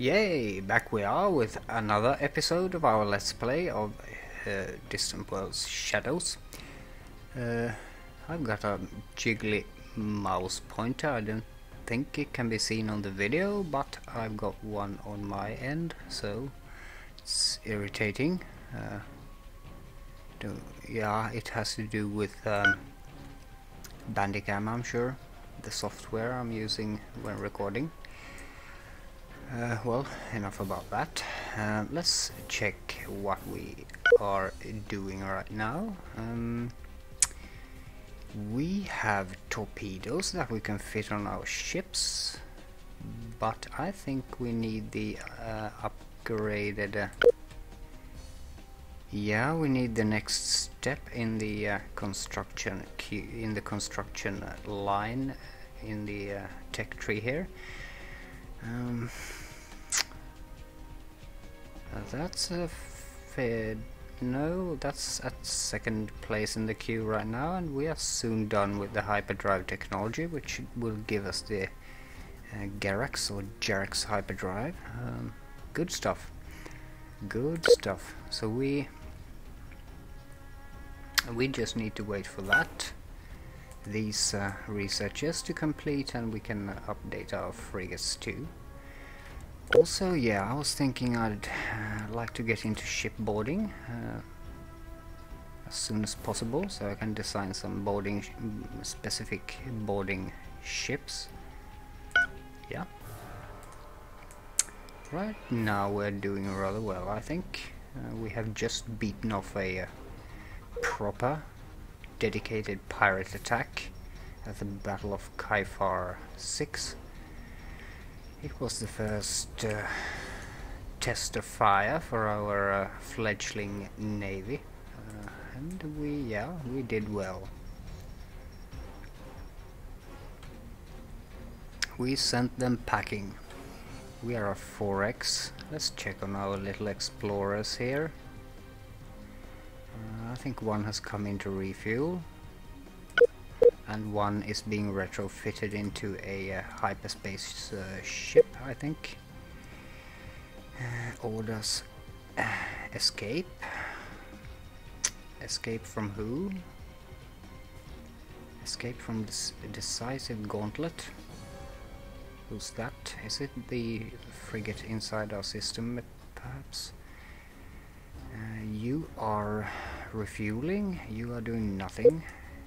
Yay! Back we are with another episode of our Let's Play of uh, Distant Worlds Shadows. Uh, I've got a jiggly mouse pointer. I don't think it can be seen on the video, but I've got one on my end, so it's irritating. Uh, yeah, it has to do with um, Bandicam, I'm sure, the software I'm using when recording. Uh, well, enough about that. Uh, let's check what we are doing right now. Um, we have torpedoes that we can fit on our ships, but I think we need the uh, upgraded. Uh, yeah, we need the next step in the uh, construction in the construction line in the uh, tech tree here. Um, that's a fair... No, that's at second place in the queue right now, and we are soon done with the hyperdrive technology, which will give us the uh, Gerax or Jerax hyperdrive. Um, good stuff. Good stuff. So we we just need to wait for that these uh, researches to complete and we can update our frigates too. Also, yeah, I was thinking I'd uh, like to get into shipboarding uh, as soon as possible, so I can design some boarding, specific boarding ships. Yeah. Right now we're doing rather well, I think. Uh, we have just beaten off a uh, proper, dedicated pirate attack at the Battle of Kaifar 6. It was the first uh, test of fire for our uh, fledgling navy, uh, and we, yeah, we did well. We sent them packing. We are a 4X. Let's check on our little explorers here. I think one has come into refuel and one is being retrofitted into a uh, hyperspace uh, ship, I think. Uh, orders uh, escape. Escape from who? Escape from this decisive gauntlet. Who's that? Is it the frigate inside our system, perhaps? Uh, you are refueling. You are doing nothing.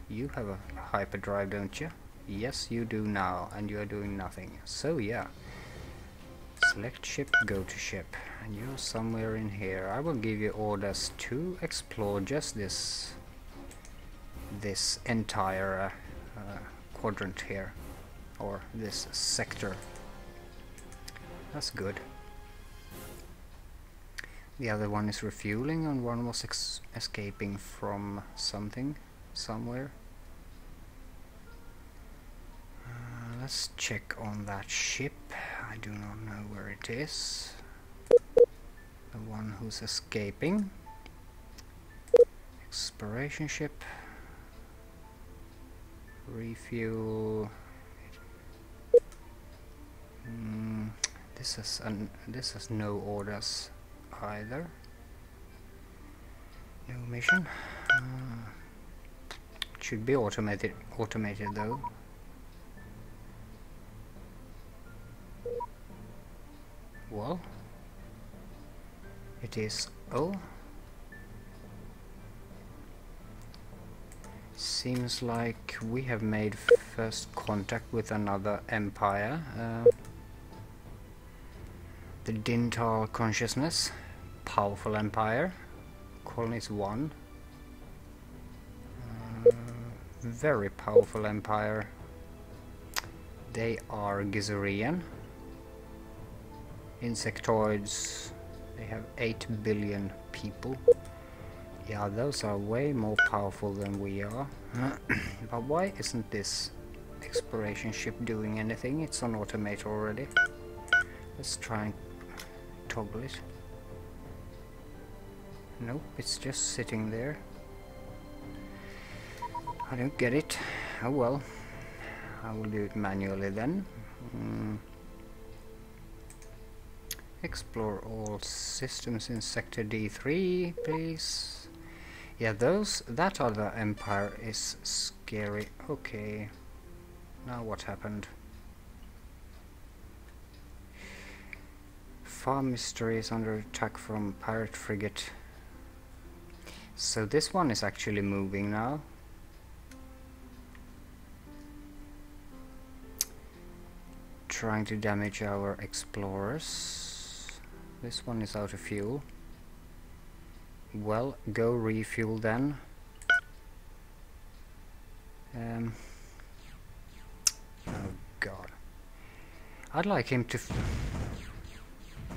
You have a hyperdrive, don't you? Yes, you do now, and you are doing nothing. So yeah. Select ship, go to ship. And you're somewhere in here. I will give you orders to explore just this this entire uh, uh, quadrant here. Or this sector. That's good. The other one is refueling and one was escaping from something, somewhere. let's check on that ship. I do not know where it is. The one who's escaping. Exploration ship. Refuel. Mm, this has an this has no orders either. No mission. Uh, should be automated automated though. well it is O seems like we have made first contact with another empire uh, the Dintal consciousness powerful empire. Colonies 1 uh, very powerful empire. They are Gizurean insectoids they have 8 billion people. Yeah those are way more powerful than we are. But why isn't this exploration ship doing anything? It's on automate already. Let's try and toggle it nope it's just sitting there I don't get it oh well I will do it manually then mm. Explore all systems in sector D3, please. Yeah, those that other empire is scary. Okay. Now what happened? Farm mystery is under attack from pirate frigate. So this one is actually moving now. Trying to damage our explorers. This one is out of fuel. Well, go refuel then. Um, oh god. I'd like him to...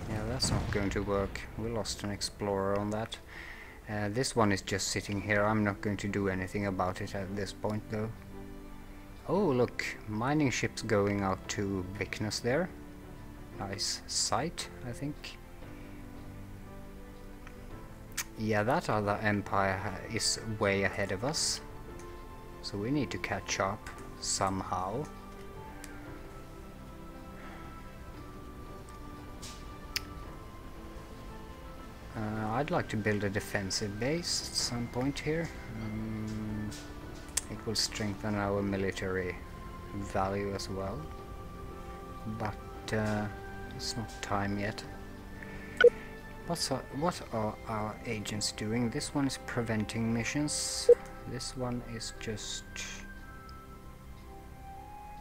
yeah, that's not going to work. We lost an explorer on that. Uh, this one is just sitting here. I'm not going to do anything about it at this point though. Oh look, mining ships going out to Bickness there. Nice sight, I think. Yeah, that other empire is way ahead of us. So we need to catch up somehow. I'd like to build a defensive base at some point here. Um, it will strengthen our military value as well. But uh, it's not time yet. What's our, what are our agents doing? This one is preventing missions. This one is just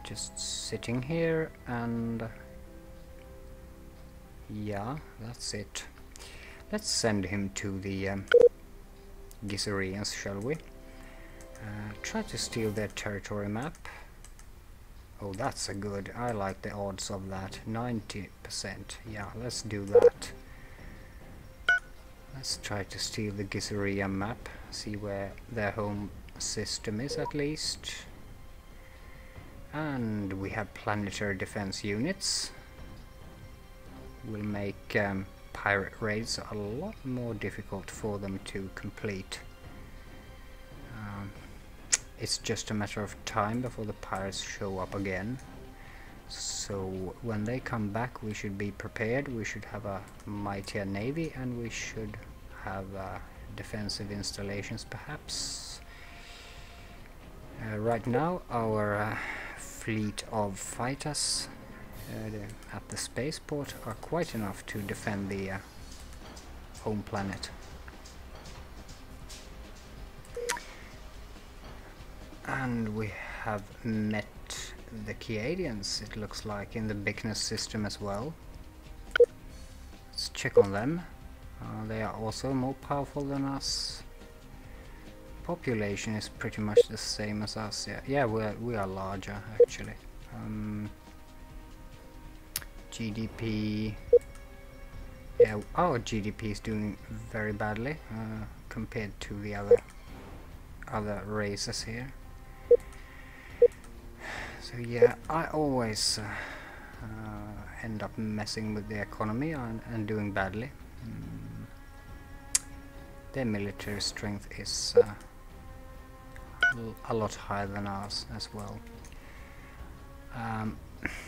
just sitting here and yeah, that's it. Let's send him to the um, shall we? Uh, try to steal their territory map. Oh, that's a good. I like the odds of that. 90%. Yeah, let's do that. Let's try to steal the Gizzeria map, see where their home system is at least. And we have planetary defense units. We'll make um, pirate raids are a lot more difficult for them to complete. Um, it's just a matter of time before the pirates show up again. So when they come back we should be prepared, we should have a mightier navy and we should have uh, defensive installations perhaps. Uh, right now our uh, fleet of fighters at the spaceport are quite enough to defend the uh, home planet. And we have met the Kiadians, it looks like, in the Bickness system as well. Let's check on them. Uh, they are also more powerful than us. Population is pretty much the same as us. Yeah, yeah, we are larger actually. Um, GDP. Yeah, our GDP is doing very badly uh, compared to the other other races here. So yeah, I always uh, uh, end up messing with the economy and, and doing badly. Mm. Their military strength is uh, a lot higher than ours as well. Um,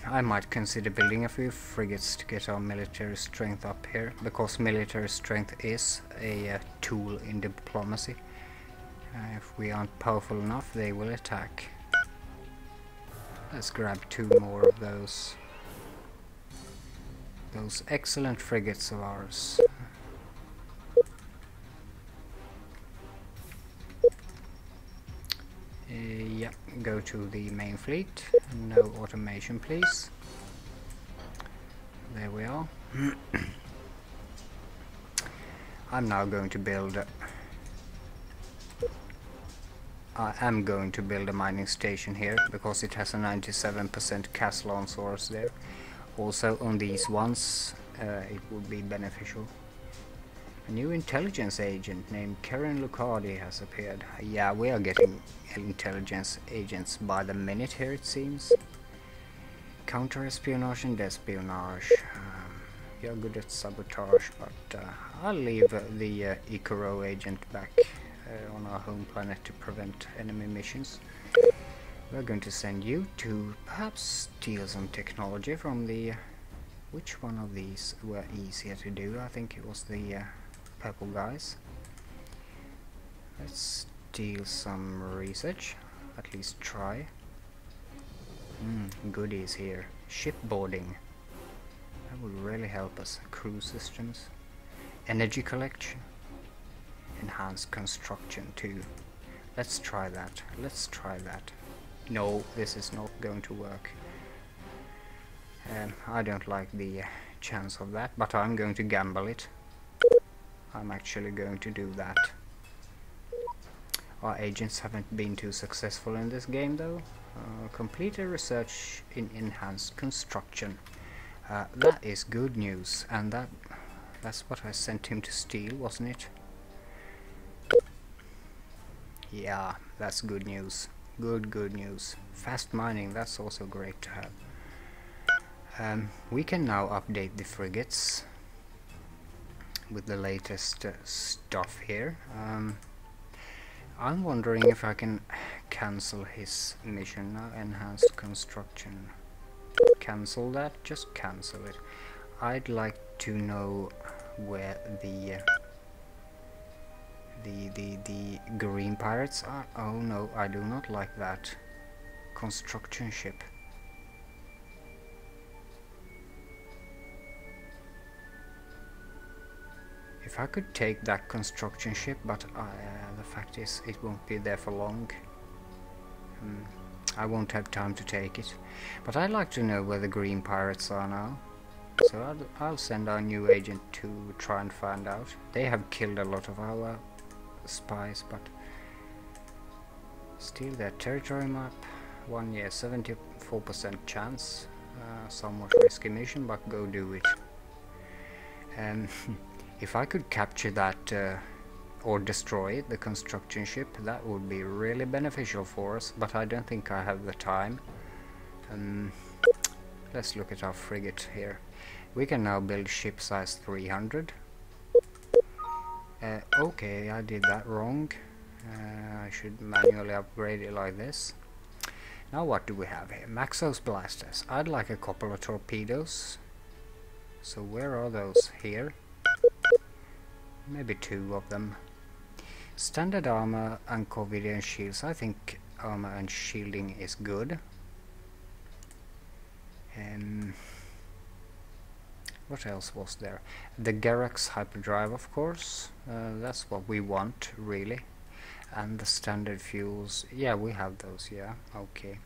I might consider building a few frigates to get our military strength up here, because military strength is a uh, tool in diplomacy. Uh, if we aren't powerful enough, they will attack. Let's grab two more of those. Those excellent frigates of ours. Yeah, go to the main fleet. No automation, please. There we are. I'm now going to build I am going to build a mining station here because it has a 97% Caslon source there. Also on these ones uh, it would be beneficial. A new intelligence agent named Karen Lucardi has appeared. Yeah, we are getting intelligence agents by the minute here it seems. Counter-espionage and espionage. Um, you're good at sabotage, but uh, I'll leave uh, the uh, agent back uh, on our home planet to prevent enemy missions. We're going to send you to perhaps steal some technology from the which one of these were easier to do? I think it was the uh, purple guys. Let's steal some research, at least try. Mm, goodies here. Shipboarding. That would really help us. Crew systems. Energy collection. Enhanced construction too. Let's try that. Let's try that. No, this is not going to work. Um, I don't like the chance of that, but I'm going to gamble it. I'm actually going to do that. Our agents haven't been too successful in this game though. Uh, complete a research in enhanced construction. Uh, that is good news, and that that's what I sent him to steal, wasn't it? Yeah, that's good news. Good, good news. Fast mining, that's also great to have. Um, we can now update the frigates with the latest uh, stuff here. Um, I'm wondering if I can cancel his mission now, enhanced construction. Cancel that, just cancel it. I'd like to know where the uh, the the the green pirates are. Oh no, I do not like that construction ship. If I could take that construction ship, but uh, the fact is it won't be there for long. Hmm, I won't have time to take it. But I'd like to know where the green pirates are now. So I'll, I'll send our new agent to try and find out. They have killed a lot of our spies, but still their territory map. One year, 74% chance. Uh, somewhat risky mission, but go do it. Um, if I could capture that uh, or destroy the construction ship, that would be really beneficial for us, but I don't think I have the time. Um, let's look at our frigate here. We can now build ship size 300. Uh, okay, I did that wrong. Uh, I should manually upgrade it like this. Now what do we have here? Maxos blasters. I'd like a couple of torpedoes. So where are those? Here? Maybe two of them. Standard armor and Corvidian shields. I think armor and shielding is good. Um, what else was there? The Garrux hyperdrive, of course. Uh, that's what we want, really. And the standard fuels. Yeah, we have those, yeah. Okay.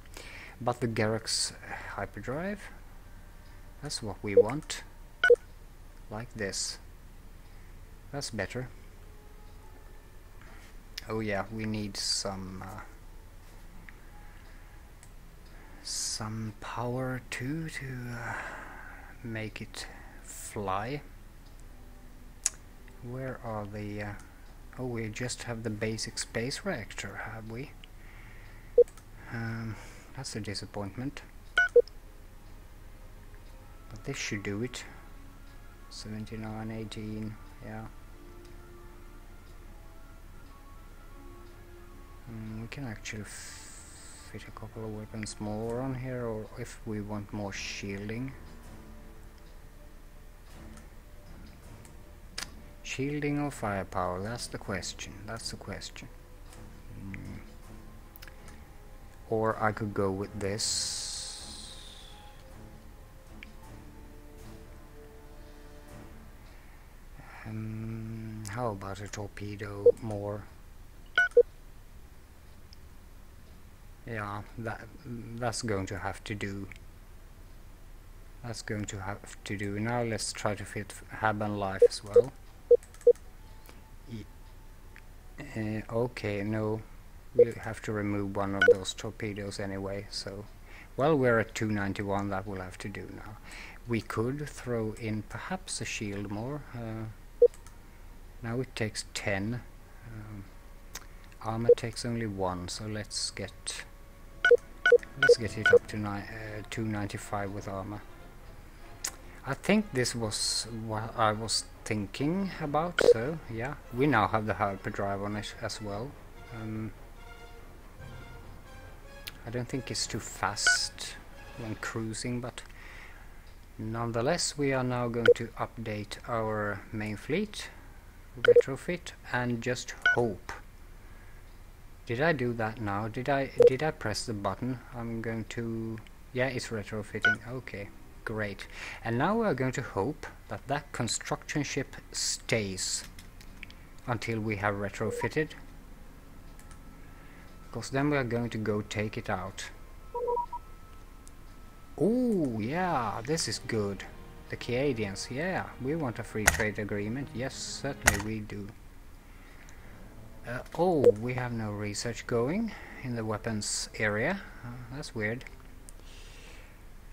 But the Garrux hyperdrive, that's what we want. Like this. That's better. Oh yeah, we need some uh, some power too to uh, make it fly. Where are the... Uh, oh, we just have the basic space reactor, have we? Um, that's a disappointment. But this should do it. 79, 18, yeah. Mm, we can actually fit a couple of weapons more on here, or if we want more shielding. Shielding or firepower, that's the question, that's the question. Mm. Or I could go with this. Um, how about a torpedo more? Yeah, that that's going to have to do. That's going to have to do. Now let's try to fit Haban Life as well. Uh, okay, no, we have to remove one of those torpedoes anyway, so... Well, we're at 291, that will have to do now. We could throw in perhaps a shield more. Uh, now it takes 10. Um, armor takes only 1, so let's get... Let's get it up to uh, 295 with armor. I think this was what I was thinking about, so yeah, we now have the hyperdrive on it as well. Um, I don't think it's too fast when cruising, but Nonetheless, we are now going to update our main fleet, retrofit, and just hope. Did I do that now? Did I did I press the button? I'm going to... Yeah, it's retrofitting. Okay, great. And now we're going to hope that that construction ship stays until we have retrofitted. Because then we are going to go take it out. Oh, yeah, this is good. The Kiadians, yeah, we want a free trade agreement. Yes, certainly we do. Uh, oh, we have no research going in the weapons area. Uh, that's weird.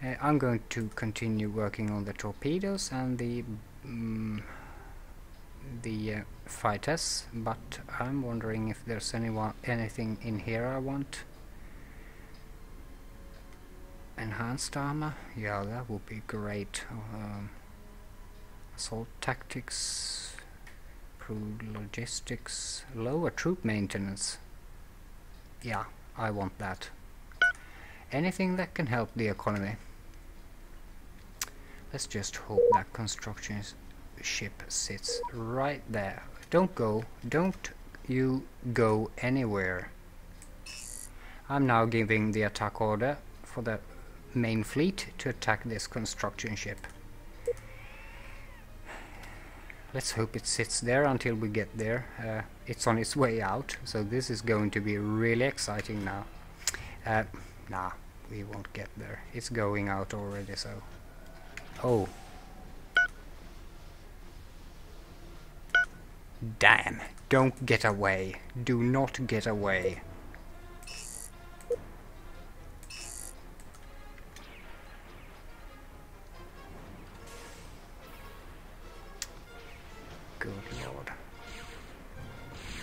Uh, I'm going to continue working on the torpedoes and the um, the uh, fighters, but I'm wondering if there's anyone anything in here I want. Enhanced armor? Yeah, that would be great. Um, assault tactics, improved logistics, lower troop maintenance. Yeah, I want that. Anything that can help the economy. Let's just hope that construction ship sits right there. Don't go, don't you go anywhere. I'm now giving the attack order for the main fleet to attack this construction ship. Let's hope it sits there until we get there. Uh, it's on its way out, so this is going to be really exciting now. Uh, nah, we won't get there. It's going out already, so... Oh. Damn, don't get away. Do not get away.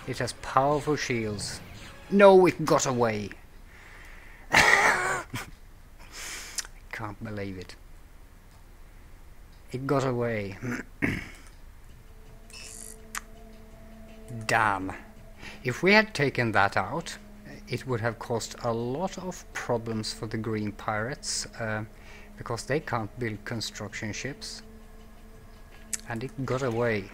It has powerful shields. No, it got away. I can't believe it. It got away. Damn. If we had taken that out, it would have caused a lot of problems for the Green Pirates, uh, because they can't build construction ships. And it got away.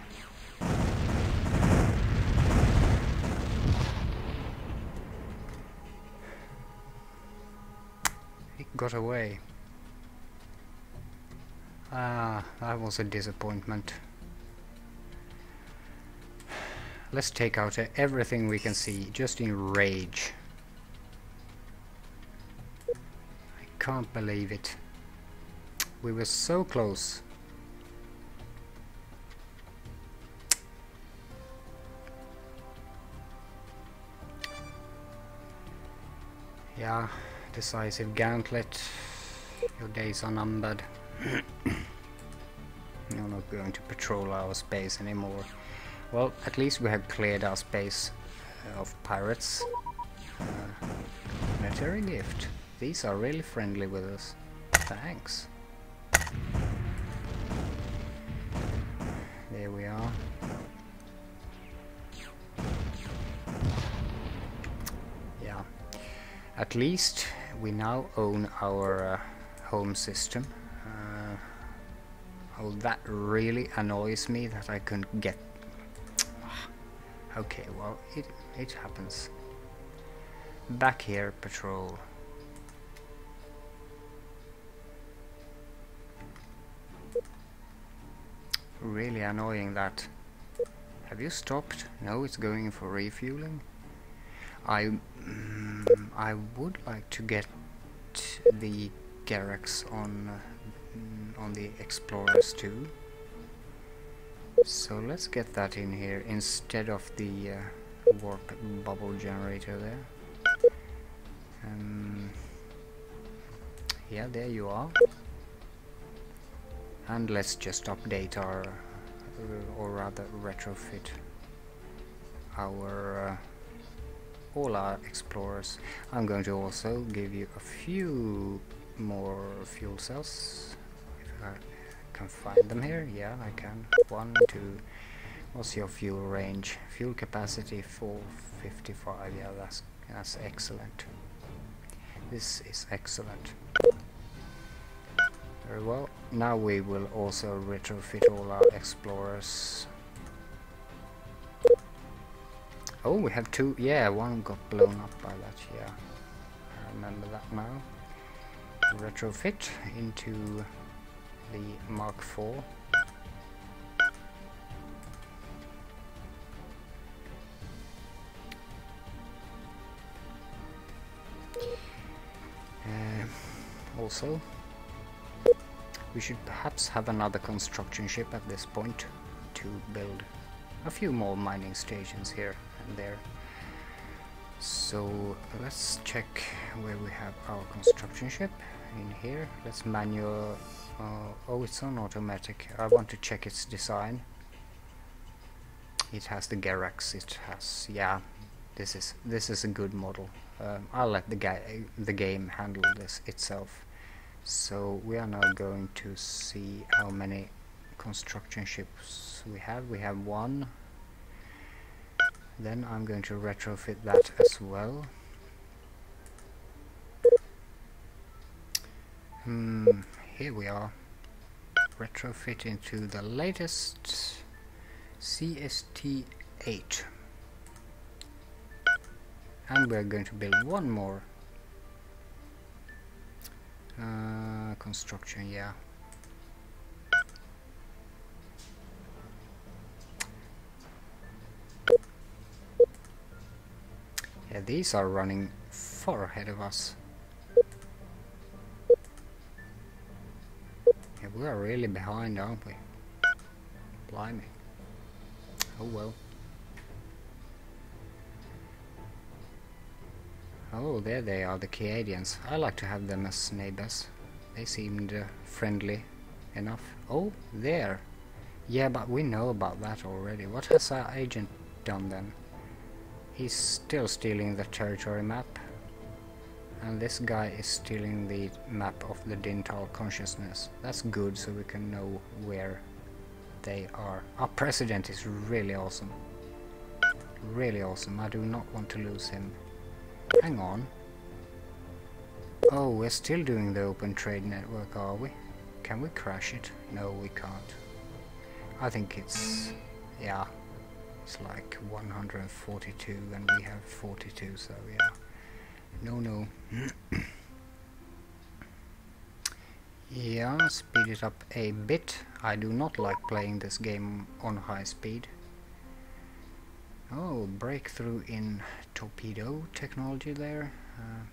Got away. Ah, that was a disappointment. Let's take out everything we can see, just in rage. I can't believe it. We were so close. Yeah decisive gauntlet. Your days are numbered. You're not going to patrol our space anymore. Well, at least we have cleared our space uh, of pirates. Uh, planetary gift. These are really friendly with us. Thanks. There we are. Yeah. At least we now own our uh, home system. Uh, oh, that really annoys me that I couldn't get... okay, well, it, it happens. Back here, patrol. Really annoying that. Have you stopped? No, it's going for refueling. I mm, I would like to get the Garrux on uh, on the Explorers too. So let's get that in here instead of the uh, warp bubble generator there. Um, yeah, there you are. And let's just update our, uh, or rather retrofit our uh, all our explorers. I'm going to also give you a few more fuel cells. If I can find them here, yeah I can. One, two, what's your fuel range? Fuel capacity 455, yeah that's, that's excellent. This is excellent. Very well. Now we will also retrofit all our explorers. Oh, we have two. Yeah, one got blown up by that. Yeah, I remember that now. Retrofit into the Mark IV. Uh, also, we should perhaps have another construction ship at this point to build a few more mining stations here there. So let's check where we have our construction ship in here. Let's manual. Uh, oh, it's on automatic. I want to check its design. It has the Gerax. It has yeah. This is this is a good model. Um, I'll let the guy the game handle this itself. So we are now going to see how many construction ships we have. We have one. Then I'm going to retrofit that as well. Hmm, here we are. Retrofit into the latest CST-8. And we're going to build one more uh, construction, yeah. Yeah, these are running far ahead of us. Yeah, we are really behind, aren't we? Blimey. Oh well. Oh, there they are, the Kiadians. I like to have them as neighbors. They seemed uh, friendly enough. Oh, there. Yeah, but we know about that already. What has our agent done then? He's still stealing the territory map. And this guy is stealing the map of the Dintal consciousness. That's good, so we can know where they are. Our president is really awesome. Really awesome. I do not want to lose him. Hang on. Oh, we're still doing the open trade network, are we? Can we crash it? No, we can't. I think it's... yeah. It's like 142 and we have 42, so yeah. No, no. yeah, speed it up a bit. I do not like playing this game on high speed. Oh, breakthrough in torpedo technology there. Uh,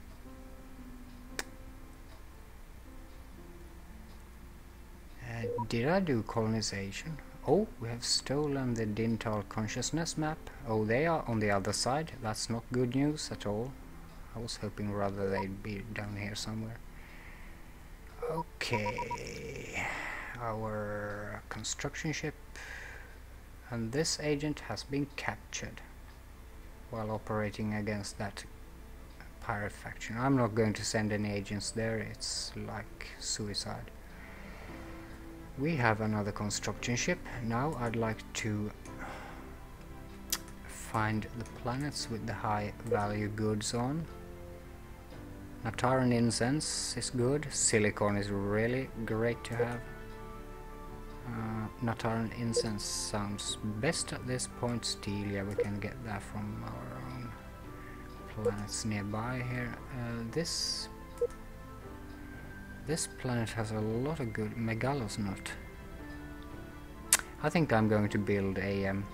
uh, did I do colonization? Oh, we have stolen the Dintal consciousness map. Oh, they are on the other side. That's not good news at all. I was hoping rather they'd be down here somewhere. Okay, our construction ship and this agent has been captured while operating against that pirate faction. I'm not going to send any agents there, it's like suicide. We have another construction ship. Now I'd like to find the planets with the high value goods on. Nataran incense is good, silicon is really great to have. Uh, Nataran incense sounds best at this point. Steel, yeah, we can get that from our own planets nearby here. Uh, this this planet has a lot of good Megalos nut. I think I'm going to build a um,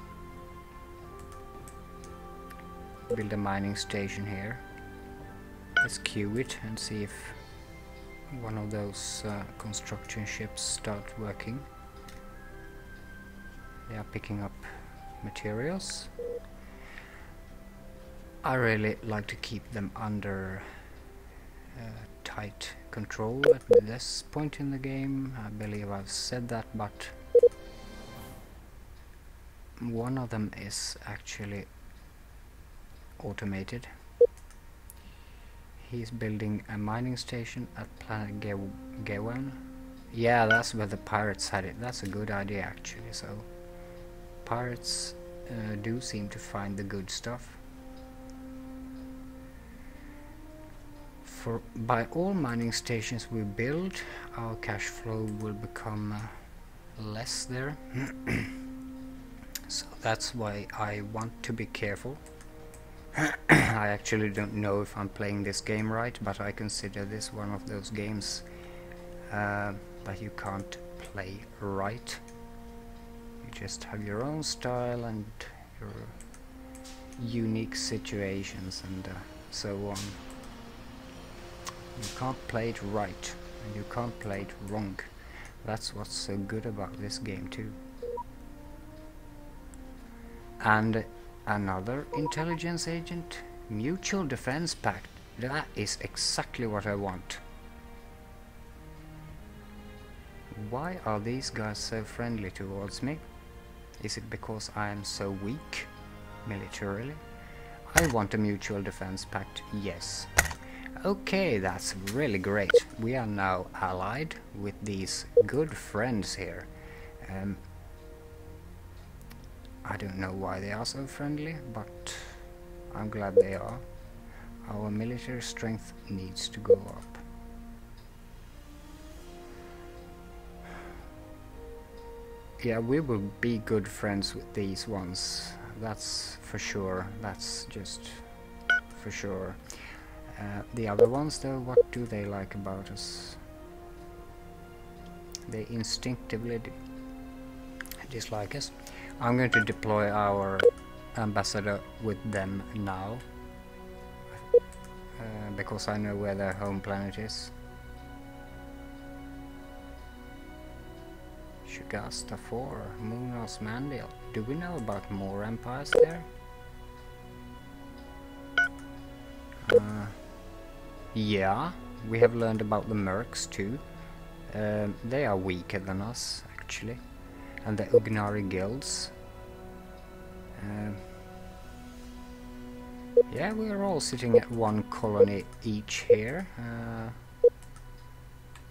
build a mining station here. Let's queue it and see if one of those uh, construction ships start working. They are picking up materials. I really like to keep them under uh, tight control at this point in the game. I believe I've said that, but one of them is actually automated. He's building a mining station at planet Gewan. Yeah, that's where the pirates had it. That's a good idea actually, so pirates uh, do seem to find the good stuff. For by all mining stations we build, our cash flow will become uh, less there. so that's why I want to be careful. I actually don't know if I'm playing this game right, but I consider this one of those games uh, that you can't play right. You just have your own style and your unique situations and uh, so on. You can't play it right and you can't play it wrong. That's what's so good about this game too. And another intelligence agent? Mutual Defense Pact. That is exactly what I want. Why are these guys so friendly towards me? Is it because I am so weak? Militarily? I want a mutual defense pact, yes. Okay, that's really great. We are now allied with these good friends here. Um, I don't know why they are so friendly, but I'm glad they are. Our military strength needs to go up. Yeah, we will be good friends with these ones. That's for sure. That's just for sure. Uh, the other ones though, what do they like about us? They instinctively dislike us. I'm going to deploy our ambassador with them now. Uh, because I know where their home planet is. Shugasta 4, Munos Mandil. Do we know about more empires there? Uh, yeah, we have learned about the Mercs too. Um, they are weaker than us, actually. And the Ugnari guilds. Um, yeah, we're all sitting at one colony each here. Uh,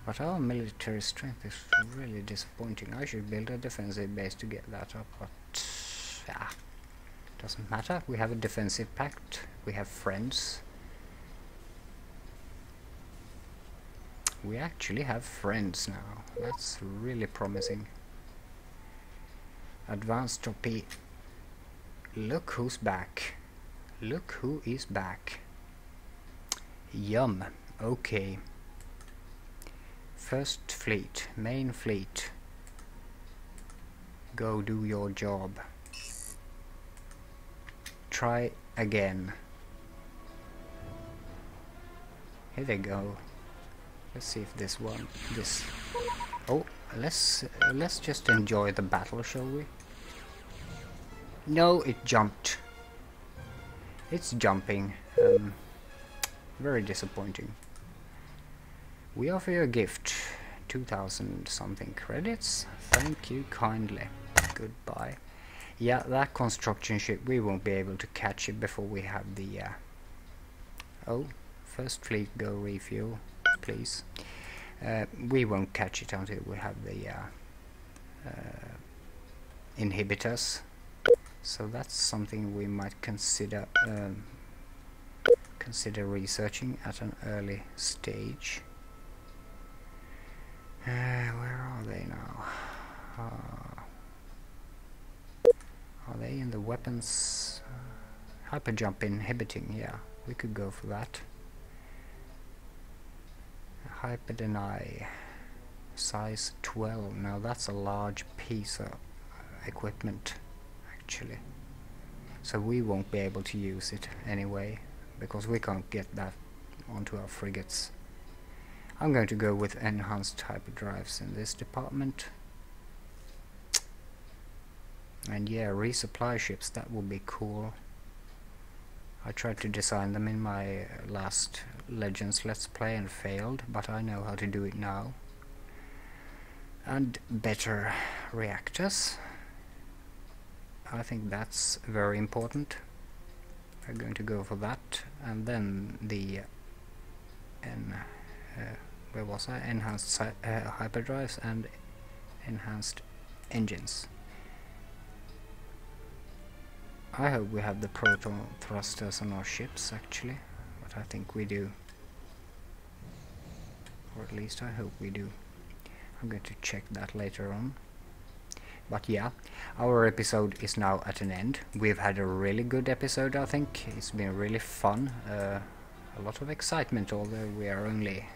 but our military strength is really disappointing. I should build a defensive base to get that up, but yeah, doesn't matter. We have a defensive pact. We have friends. We actually have friends now. That's really promising. Advanced torpedo. Look who's back. Look who is back. Yum. Okay. First fleet. Main fleet. Go do your job. Try again. Here they go. Let's see if this one, this. Oh, let's uh, let's just enjoy the battle, shall we? No, it jumped. It's jumping. Um, very disappointing. We offer you a gift. 2000 something credits. Thank you kindly. Goodbye. Yeah, that construction ship, we won't be able to catch it before we have the... Uh... Oh, first fleet go refuel please. Uh, we won't catch it until we have the uh, uh, inhibitors. So that's something we might consider um, consider researching at an early stage. Uh, where are they now? Uh, are they in the weapons? Uh, hyper jump inhibiting, yeah, we could go for that. Hyperdeny size 12 now that's a large piece of equipment actually. So we won't be able to use it anyway because we can't get that onto our frigates. I'm going to go with enhanced hyperdrives in this department. And yeah resupply ships that would be cool. I tried to design them in my last Legends Let's Play and failed, but I know how to do it now. And better reactors. I think that's very important. I'm going to go for that, and then the en, uh, where was I? Enhanced uh, hyperdrives and enhanced engines. I hope we have the proton thrusters on our ships actually, I think we do. Or at least I hope we do. I'm going to check that later on. But yeah, our episode is now at an end. We've had a really good episode, I think. It's been really fun. Uh, a lot of excitement, although we are only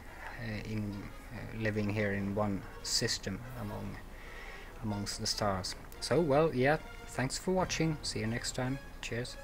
uh, in uh, living here in one system among amongst the stars. So, well, yeah, thanks for watching. See you next time. Cheers.